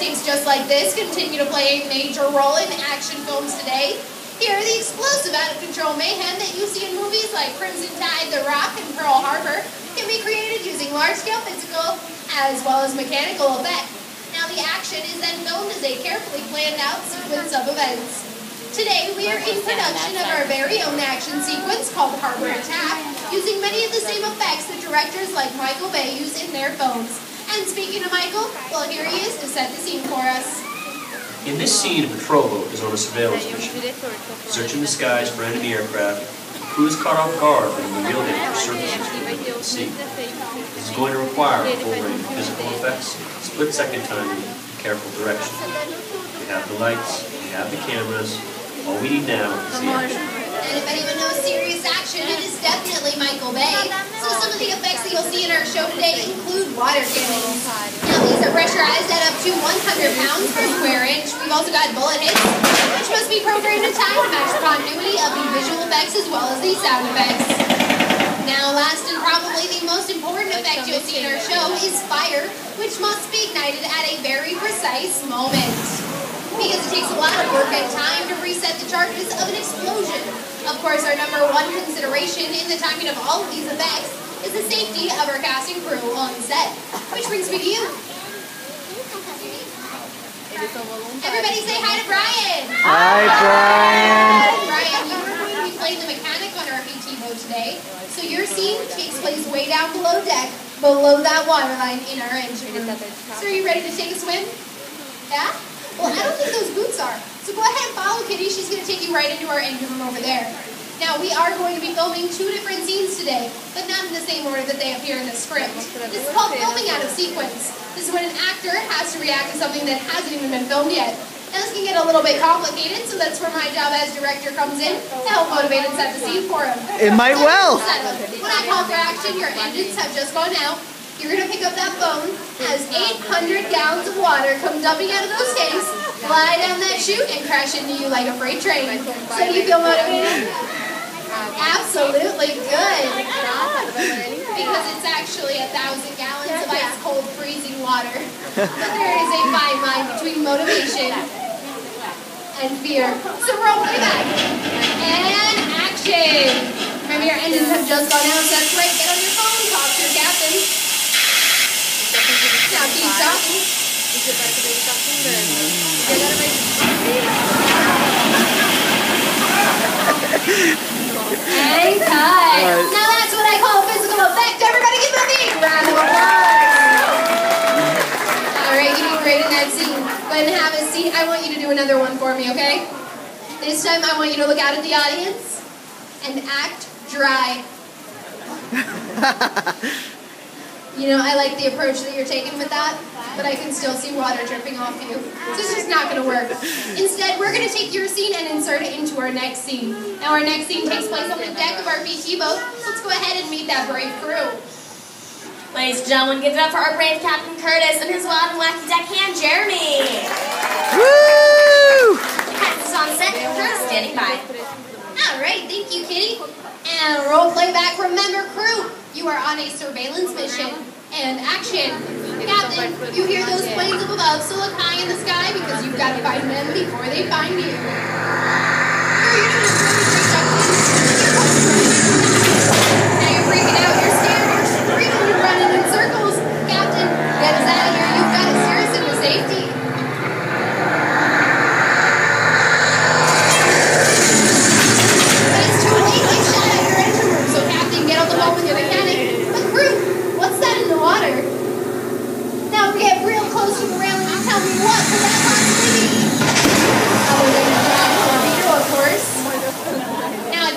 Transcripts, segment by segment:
takes just like this continue to play a major role in action films today. Here, are the explosive out-of-control mayhem that you see in movies like Crimson Tide, The Rock, and Pearl Harbor can be created using large-scale physical as well as mechanical effects. Now, the action is then filmed as a carefully planned out sequence of events. Today, we are in production of our very own action sequence called Harbor Attack, using many of the same effects that directors like Michael Bay use in their films. And speaking of Michael, well, here he is to set the scene for us. In this scene, a patrol boat is on a surveillance mission, searching the skies for enemy aircraft. The crew is caught off guard when the real danger surfaces from the sea. This is going to require a full range of physical effects, split-second timing, and careful direction. We have the lights, we have the cameras. All we need now is the action. And if anyone knows serious action, it is definitely Michael Bay. So some of the effects that you'll see in our show today include water cannons. Now these are pressurized at up to 100 pounds per square inch. We've also got bullet hits, which must be programmed in time to match the continuity of the visual effects as well as the sound effects. Now last and probably the most important effect you'll see in our show is fire, which must be ignited at a very precise moment because it takes a lot of work and time to reset the charges of an explosion. Of course, our number one consideration in the timing of all of these effects is the safety of our cast and crew on set. Which brings me to you. Everybody say hi to Brian. Hi, Brian. Brian, you are going to be playing the mechanic on our PT boat today. So your scene takes place way down below deck, below that waterline in our engine room. So are you ready to take a swim? Yeah? Well, I don't think those boots are. So go ahead and follow Kitty. She's going to take you right into our engine room over there. Now, we are going to be filming two different scenes today, but not in the same order that they appear in the script. This is called filming out of sequence. This is when an actor has to react to something that hasn't even been filmed yet. Now, this can get a little bit complicated, so that's where my job as director comes in to help motivate and set the scene for him. It might well. When I call for action, your engines have just gone out. You're going to pick up that phone as 800 gallons of water come dumping out of those tanks, fly down that chute, and crash into you like a freight train. So do you feel motivated? Absolutely good. Because it's actually a thousand gallons of ice cold freezing water. But there is a fine line between motivation and fear. So roll playback. And action. Remember your engines have just gone out, so that's right. Get on your phone, talk to your captain. Now keep talking. Hang Alright. Now that's what I call physical effect. Everybody give a big round of applause. All right, you did great in that scene. Go ahead and have a seat. I want you to do another one for me, okay? This time I want you to look out at the audience and act dry. You know, I like the approach that you're taking with that, but I can still see water dripping off you. So it's just not going to work. Instead, we're going to take your scene and insert it into our next scene. Now, our next scene takes place on the deck of our PT boat. Let's go ahead and meet that brave crew. Ladies and gentlemen, give it up for our brave Captain Curtis and his wild and wacky deckhand, Jeremy. Woo! Captain's on set, Curtis standing by. All right, thank you, Kitty. And roll playback. Remember, crew, you are on a surveillance mission. And action. Captain, you hear those planes above, so look high in the sky because you've got to find them before they find you.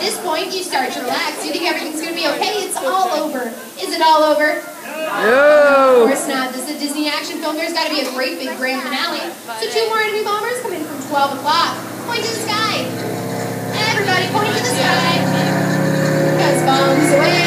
This point, you start to relax. You think everything's going to be okay. It's all over. Is it all over? Of No! course not. This is a Disney action film. There's got to be a great big grand finale. So two more enemy bombers come in from 12 o'clock. Point to the sky. Everybody point to the sky. Because bombs away.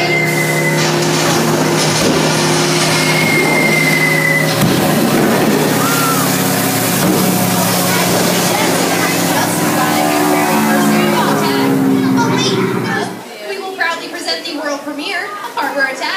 Harbor Attack.